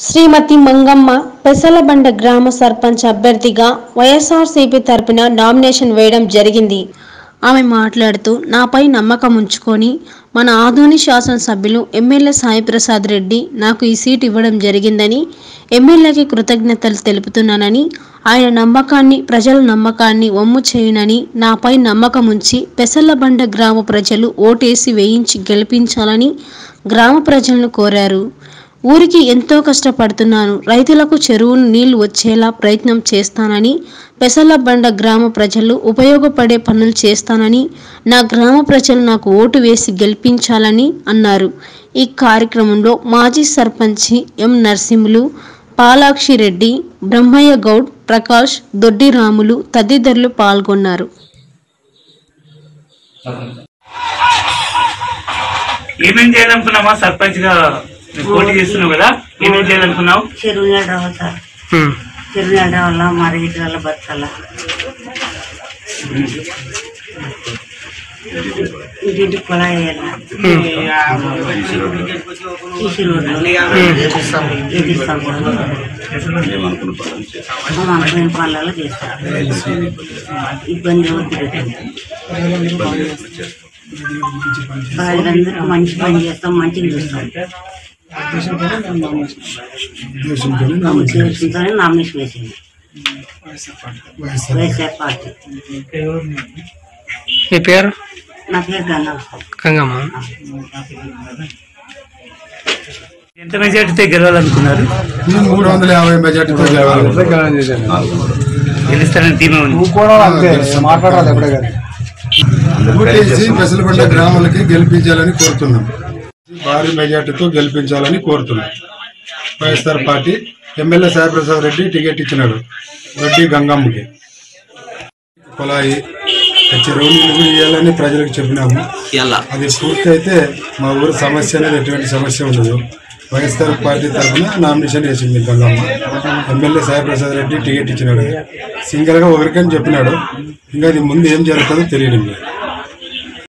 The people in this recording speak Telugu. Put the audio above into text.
శ్రీమతి మంగమ్మ పెసలబండ గ్రామ సర్పంచ్ అభ్యర్థిగా వైఎస్ఆర్సీపీ తరపున నామినేషన్ వేయడం జరిగింది. ఆమె మాట్లాడుతూ నాపై నమ్మకం ఉంచుకొని మన ఆధోని శాసనసభ్యులు ఎమ్మెల్యే సాయిప్రసాద్ రెడ్డి నాకు ఈ సీట్ ఇవ్వడం జరిగిందని ఎమ్మెల్యేకి కృతజ్ఞతలు తెలుపుతున్నానని ఆయన నమ్మకాన్ని ప్రజల నమ్మకాన్ని వమ్ము చేయనని నాపై నమ్మకం ఉంచి పెసల్లబండ గ్రామ ప్రజలు ఓటేసి వేయించి గెలిపించాలని గ్రామ ప్రజలను కోరారు. ఊరికి ఎంతో కష్టపడుతున్నాను. రైతులకు చెరువులు నీళ్ళు వచ్చేలా ప్రయత్నం చేస్తానని పెసలబండ గ్రామ ప్రజలు ఉపయోగపడే పనులు చేస్తానని నా గ్రామ ప్రజలు నాకు ఓటు వేసి గెలిపించాలని అన్నారు. ఈ కార్యక్రమంలో మాజీ సర్పంచి ఎం నరసింహులు పాలాక్షి రెడ్డి బ్రహ్మయ్య గౌడ్ ప్రకాష్ దొడ్డి రాములు తదితరులు పాల్గొన్నారు. ఏమేం చేయాలనుకున్నామా సర్పంచ్గా? పోటీ చేస్తున్నావు కదా ఏమేం చేయాలనుకున్నావు? చెరువు నీళ్ళు రావాలి సార్ చెరువు నీళ్ళు రావాలా మరగిటి వల్ల బతకాల ఇంటింటి కుళాయి వేయాలా తీసి రోడ్లు. వేపిస్తాం సార్ మనం అనుకున్న పనులలో చేస్తాం ఇబ్బంది మంచి పని చేస్తాం మంచిగా చూస్తాం. ఉద్దేశంతోనే నామినేషన్ వేసింది వైఎస్ఆర్ పార్టీ మీ పేరు? నా పేరు గంగమ్మ. ఎంత మెజార్టీతో గెలవాలనుకున్నారు? మూడు వందల యాభై మెజార్టీతో గెలవాలి. గెలుస్తారని ధీమా ఉంది. ఓటేసి పెసలబండ గ్రామాలకి గెలిపించాలని కోరుతున్నాం. భారీ మెజార్టీతో గెలిపించాలని కోరుతున్నాం. YSR party MLA Saiprasad Reddy ticket ఇచ్చినాడు. రెడ్డి గంగమ్మకి. కుళాయి చెరువు నీళ్ళు ఇవ్వాలని ప్రజలకు చెప్పినాము. అది పూర్తి అయితే మా ఊరు సమస్య అనేది ఎటువంటి సమస్య ఉండదు. వైఎస్ఆర్ పార్టీ తరఫున నామినేషన్ వేసింది గంగమ్మ. ఎమ్మెల్యే సాయిప్రసాద్ రెడ్డి టికెట్ ఇచ్చినాడు. సింగిల్గా ఒకరికని చెప్పినాడు. ఇంకా అది ముందు ఏం జరుగుతుందో తెలియడం లేదు.